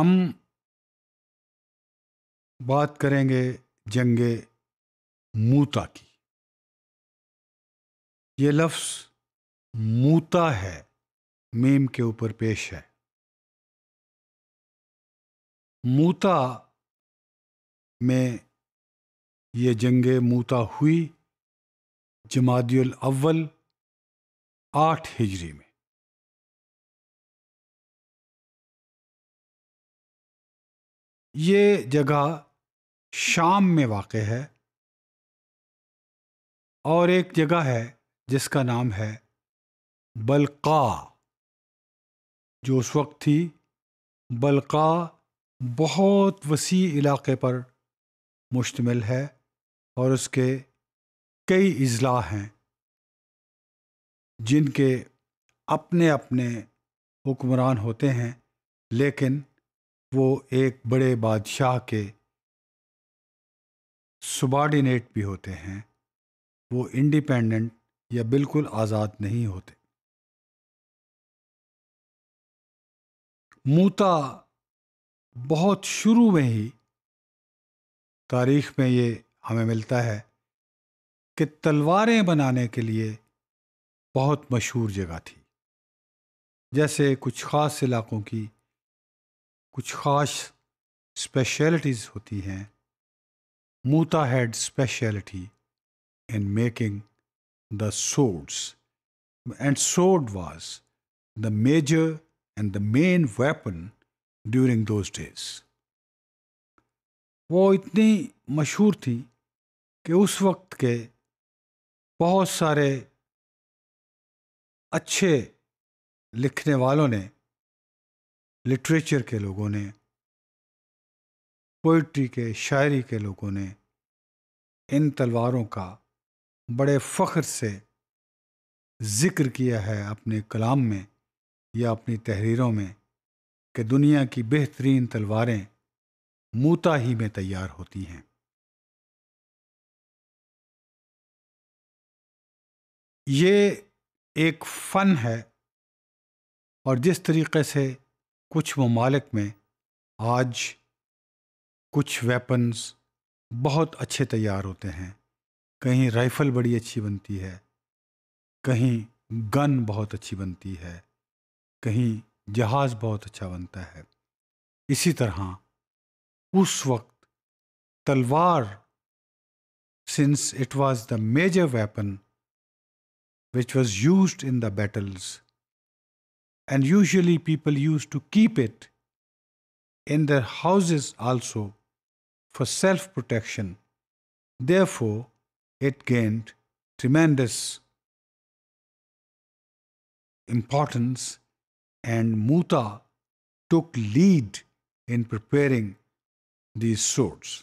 ہم بات کریں گے جنگ موتا کی۔ یہ لفظ موتا ہے، میم کے اوپر پیش ہے۔ موتا میں یہ جنگ موتا ہوئی جمادی الاول، آٹھ ہجری میں۔ یہ جگہ شام میں واقع ہے اور ایک جگہ ہے جس کا نام ہے بلقا جو اس وقت تھی۔ بلقا بہت وسیع علاقے پر مشتمل ہے اور اس کے کئی اضلاع ہیں جن کے اپنے اپنے حکمران ہوتے ہیں، لیکن وہ ایک بڑے بادشاہ کے سبارڈینیٹ بھی ہوتے ہیں۔ وہ انڈیپینڈنٹ یا بالکل آزاد نہیں ہوتے۔ موتا بہت شروع میں ہی تاریخ میں یہ ہمیں ملتا ہے کہ تلواریں بنانے کے لیے بہت مشہور جگہ تھی۔ جیسے کچھ خاص علاقوں کی کچھ خاص اسپیشلٹیز ہوتی ہیں۔ موتا head specialty in making the swords and sword was the major and the main weapon during those days وہ اتنی مشہور تھی کہ اس وقت کے بہت سارے اچھے لکھنے والوں نے لٹریچر کے لوگوں نے، پوئٹری کے شاعری کے لوگوں نے ان تلواروں کا بڑے فخر سے ذکر کیا ہے اپنے کلام میں یا اپنی تحریروں میں کہ دنیا کی بہترین تلواریں موتا ہی میں تیار ہوتی ہیں۔ یہ ایک فن ہے اور جس طریقے سے کچھ ممالک میں آج کچھ ویپنز بہت اچھے تیار ہوتے ہیں۔ کہیں رائفل بڑی اچھی بنتی ہے، کہیں گن بہت اچھی بنتی ہے، کہیں جہاز بہت اچھا بنتا ہے۔ اسی طرح اس وقت تلوار since it was the major weapon which was used in the battles And usually people used to keep it in their houses also for self protection. Therefore, it gained tremendous importance, and Muta took lead in preparing these swords.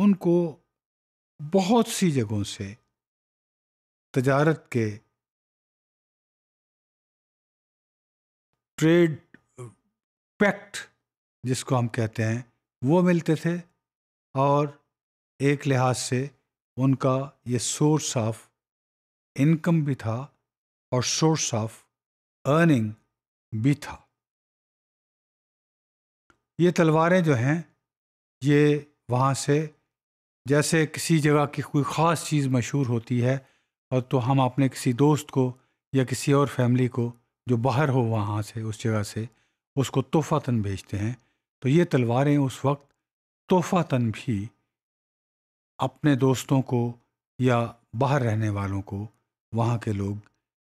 ان کو بہت سی جگہوں سے تجارت کے trade packet جس کو ہم کہتے ہیں، وہ ملتے تھے اور ایک لحاظ سے ان کا یہ سورس آف انکم بھی تھا اور سورس آف ارننگ بھی تھا۔ یہ تلواریں جو ہیں، یہ وہاں سے جیسے کسی جگہ کی کوئی خاص چیز مشہور ہوتی ہے، اور تو ہم اپنے کسی دوست کو یا کسی اور فیملی کو جو باہر ہو وہاں سے، اس جگہ سے اس کو تحفہ تن بھیجتے ہیں۔ تو یہ تلواریں اس وقت تحفہ تن بھی اپنے دوستوں کو یا باہر رہنے والوں کو وہاں کے لوگ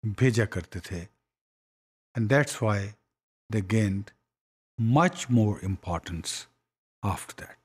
بھیجا کرتے تھے۔ And that's why the gained much more importance after that